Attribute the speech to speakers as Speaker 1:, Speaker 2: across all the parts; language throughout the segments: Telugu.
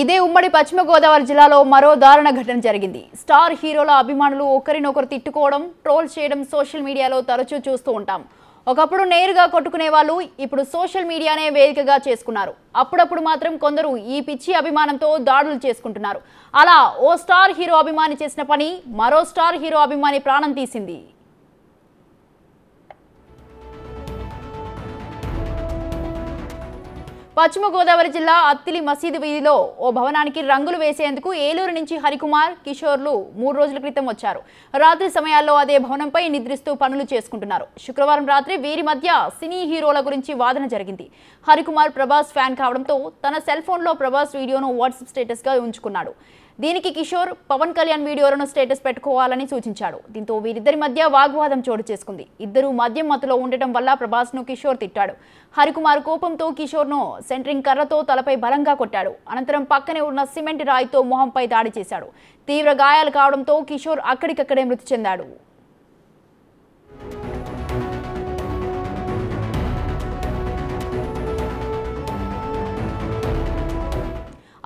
Speaker 1: ఇదే ఉమ్మడి పశ్చిమ గోదావరి జిల్లాలో మరో దారుణ ఘటన జరిగింది. స్టార్ హీరోల అభిమానులు ఒకరినొకరు తిట్టుకోవడం ట్రోల్ చేయడం సోషల్ మీడియాలో తరచూ చూస్తూ ఉంటాం. ఒకప్పుడు నేరుగా కొట్టుకునే వాళ్ళు ఇప్పుడు సోషల్ మీడియానే వేదికగా చేసుకున్నారు. అప్పుడప్పుడు మాత్రం కొందరు ఈ పిచ్చి అభిమానంతో దాడులు చేసుకుంటున్నారు. అలా ఓ స్టార్ హీరో అభిమాని చేసిన పని మరో స్టార్ హీరో అభిమాని ప్రాణం తీసింది. పశ్చిమ గోదావరి జిల్లా అత్తిలి మసీదు వీధిలో ఓ భవనానికి రంగులు వేసేందుకు ఏలూరు నుంచి హరికుమార్ కిషోర్లు మూడు రోజుల క్రితం వచ్చారు. రాత్రి సమయాల్లో అదే భవనంపై నిద్రిస్తూ పనులు చేసుకుంటున్నారు. శుక్రవారం రాత్రి వీరి మధ్య సినీ హీరోల గురించి వాదన జరిగింది. హరికుమార్ ప్రభాస్ ఫ్యాన్ కావడంతో తన సెల్ ఫోన్లో ప్రభాస్ వీడియోను వాట్సాప్ స్టేటస్గా ఉంచుకున్నాడు. దీనికి కిషోర్ పవన్ కళ్యాణ్ వీడియోలను స్టేటస్ పెట్టుకోవాలని సూచించాడు. దీంతో వీరిద్దరి మధ్య వాగ్వాదం చోటు చేసుకుంది. ఇద్దరు మద్యం మత్తులో ఉండటం వల్ల ప్రభాస్ను కిషోర్ తిట్టాడు. హరికుమార్ కోపంతో కిషోర్ను సెంట్రింగ్ కర్రతో తలపై బలంగా కొట్టాడు. అనంతరం పక్కనే ఉన్న సిమెంట్ రాయితో మొహంపై దాడి చేశాడు. తీవ్ర గాయాలు కావడంతో కిషోర్ అక్కడికక్కడే మృతి చెందాడు.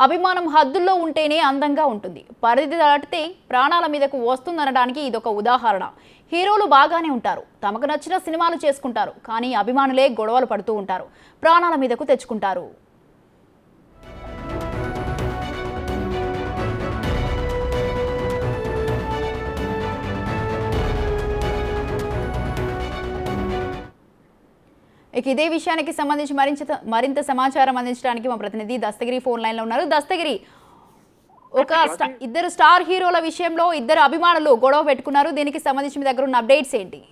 Speaker 1: అభిమానం హద్దుల్లో ఉంటేనే అందంగా ఉంటుంది. పరిధి దాటితే ప్రాణాల మీదకు వస్తుందనడానికి ఇదొక ఉదాహరణ. హీరోలు బాగానే ఉంటారు. తమకు నచ్చిన సినిమాలు చేసుకుంటారు. కానీ అభిమానులే గొడవలు పడుతూ ఉంటారు. ప్రాణాల మీదకు తెచ్చుకుంటారు. ఇక ఇదే విషయానికి సంబంధించి మరింత మరింత సమాచారం అందించడానికి మా ప్రతినిధి దస్తగిరి ఫోన్ లైన్లో ఉన్నారు. దస్తగిరి ఒక ఇద్దరు స్టార్ హీరోల విషయంలో ఇద్దరు అభిమానులు గొడవ పెట్టుకున్నారు. దీనికి సంబంధించి మీ దగ్గర ఉన్న అప్డేట్స్ ఏంటి?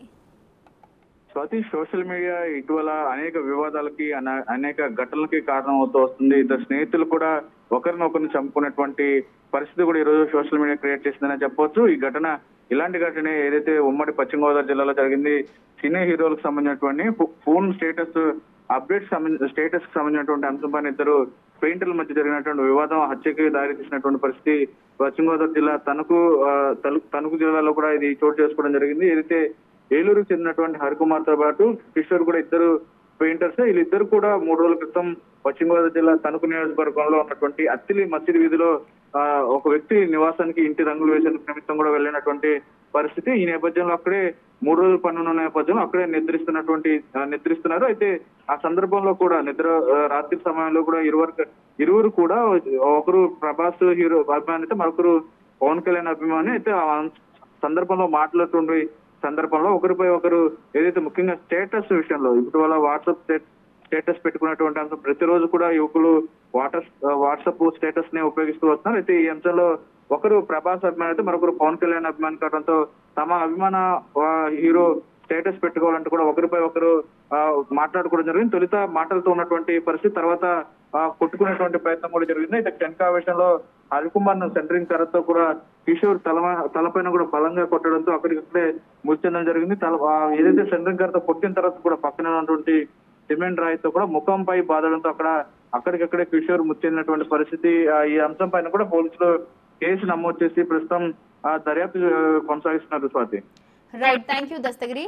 Speaker 2: స్వాతి సోషల్ మీడియా ఇటీవల అనేక వివాదాలకి అన- అనేక ఘటనలకి కారణం అవుతూ వస్తుంది. ఇద్దరు స్నేహితులు కూడా ఒకరినొకరిని చంపుకున్నటువంటి పరిస్థితి కూడా ఈ రోజు సోషల్ మీడియా క్రియేట్ చేసిందని చెప్పొచ్చు. ఈ ఘటన ఇలాంటి ఘటన ఏదైతే ఉమ్మడి పశ్చిమ గోదావరి జిల్లాలో జరిగింది సినీ హీరోలకు సంబంధించినటువంటి ఫోన్ స్టేటస్ అప్డేట్ స్టేటస్కి సంబంధించినటువంటి అంశంపైన ఇద్దరు పెయింటర్ల మధ్య జరిగినటువంటి వివాదం హత్యకి దారి తీసినటువంటి పరిస్థితి పశ్చిమ గోదావరి జిల్లా తణుకు తణుకు జిల్లాలో కూడా ఇది చోటు చేసుకోవడం జరిగింది. ఏదైతే ఏలూరుకు చెందినటువంటి హరికుమార్తో పాటు కిషోర్ కూడా ఇద్దరు పెయింటర్స్. వీళ్ళిద్దరు కూడా మూడు రోజుల క్రితం పశ్చిమ గోదావరి జిల్లా తణుకు నియోజకవర్గంలో ఉన్నటువంటి అత్తిలి మసీదు వీధిలో ఒక వ్యక్తి నివాసానికి ఇంటి రంగులు వేసేందుకు నిమిత్తం కూడా వెళ్ళినటువంటి పరిస్థితి. ఈ నేపథ్యంలో అక్కడే మూడు రోజుల పన్నున్న నేపథ్యంలో అక్కడే నిద్రిస్తున్నటువంటి నిద్రిస్తున్నారు. అయితే ఆ సందర్భంలో కూడా నిద్ర రాత్రి సమయంలో కూడా ఇరువరు ఇరువురు కూడా ఒకరు ప్రభాస్ హీరో అభిమాని అయితే మరొకరు పవన్ కళ్యాణ్ అభిమాని. అయితే ఆ సందర్భంలో మాట్లాడుతుండే సందర్భంలో ఒకరిపై ఒకరు ఏదైతే ముఖ్యంగా స్టేటస్ విషయంలో ఇటువల వాట్సాప్ స్టేటస్ స్టేటస్ పెట్టుకున్నటువంటి అంశం. ప్రతిరోజు కూడా యువకులు వాటర్ వాట్సాప్ స్టేటస్ని ఉపయోగిస్తూ వస్తున్నారు. అయితే ఈ అంశంలో ఒకరు ప్రభాస్ అభిమాని అయితే మరొకరు పవన్ కళ్యాణ్ అభిమాని కావడంతో తమ అభిమాన హీరో స్టేటస్ పెట్టుకోవాలంటే కూడా ఒకరిపై ఒకరు మాట్లాడుకోవడం జరిగింది. తొలిత మాటలతో ఉన్నటువంటి పరిస్థితి తర్వాత కొట్టుకునేటువంటి ప్రయత్నం కూడా జరిగింది. అయితే విషయంలో హరికుమార్ సెంటరింగ్ కర్రతో కూడా కిషోర్ తల తలపైన కూడా బలంగా కొట్టడంతో అక్కడికక్కడే మృతి చెందడం జరిగింది. తల ఏదైతే సెంటరింగ్ కర్రతో కొట్టిన తర్వాత కూడా పక్కన ఉన్నటువంటి సిమెంట్ రాయితో కూడా ముఖంపై బాధడంతో అక్కడ అక్కడికక్కడే కిషోర్ మృతి పరిస్థితి ఆ, ఈ అంశం పైన కూడా పోలీసులు కేసు నమోదు చేసి ప్రస్తుతం ఆ, దర్యాప్తు కొనసాగిస్తున్నారు Swathi.
Speaker 1: Right thank you Dastagiri